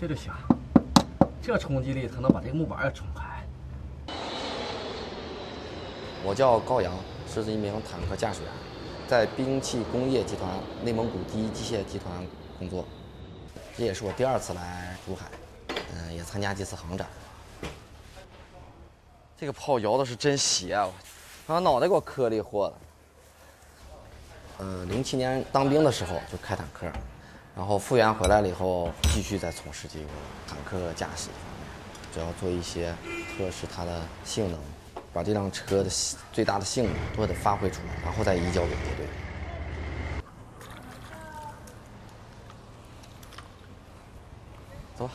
这就行，这冲击力它能把这个木板也冲开。我叫高阳，是一名坦克驾驶员，在兵器工业集团内蒙古第一机械集团工作。这也是我第二次来珠海，嗯，也参加几次航展。这个炮摇的是真邪啊！把脑袋给我磕里豁的。呃，零七年当兵的时候就开坦克，然后复原回来了以后，继续在从事这个坦克驾驶方面，主要做一些测试它的性能，把这辆车的最大的性能都得发挥出来，然后再移交给部队。走吧。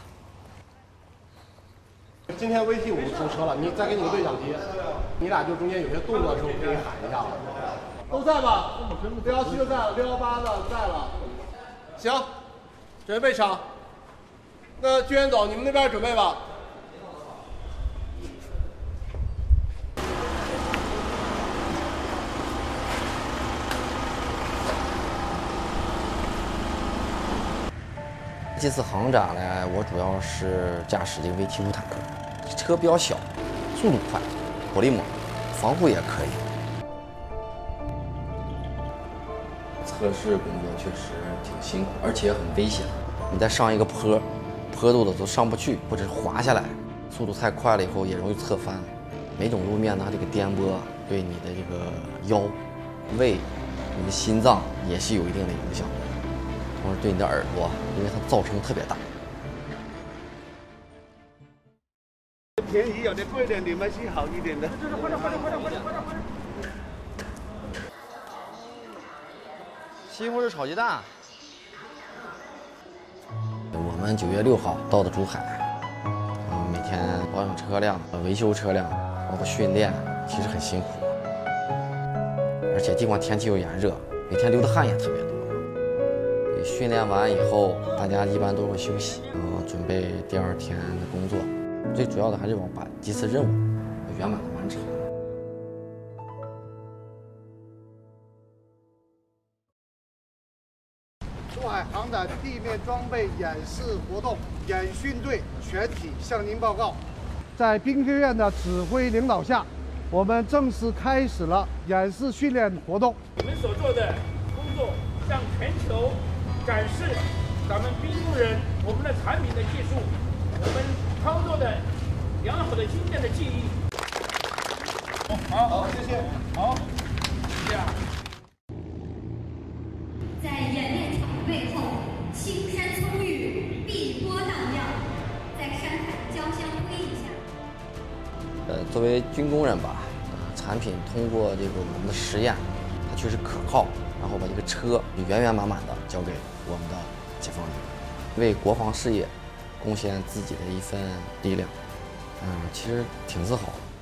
今天 VT 五出车了，你再给你个对讲机，你俩就中间有些动作的时候可以喊一下。都在吧？六幺七就在了，六幺八的在了。行，准备上。那军员总，你们那边准备吧。这次航展呢，我主要是驾驶这个 VT 五坦克，车比较小，速度快，火力猛，防护也可以。测试工作确实挺辛苦，而且很危险。你再上一个坡，坡度的都上不去，或者是滑下来，速度太快了以后也容易侧翻。每种路面它这个颠簸对你的这个腰、胃、你的心脏也是有一定的影响，同时对你的耳朵，因为它噪声特别大。便宜有的贵点，你们是好一点的。快点，快点，快点，快点，快点，快点！西红柿炒鸡蛋。我们九月六号到的珠海，每天保养车辆、维修车辆，包括训练，其实很辛苦。而且尽管天气又炎热，每天流的汗也特别多。训练完以后，大家一般都会休息，然后准备第二天的工作。最主要的还是要把这次任务圆满的完成。珠海航展地面装备演示活动，演训队全体向您报告。在兵学院的指挥领导下，我们正式开始了演示训练活动。你们所做的工作，向全球展示咱们兵工人我们的产品的技术，我们操作的良好的经验的记忆。好，好，谢谢，好，这样。在演练场背后，青山葱郁，碧波荡漾，在山海交相辉映下。呃，作为军工人吧，呃，产品通过这个我们的实验，它确实可靠，然后把这个车圆圆满满的交给我们的解放军，为国防事业贡献自己的一份力量，嗯，其实挺自豪的。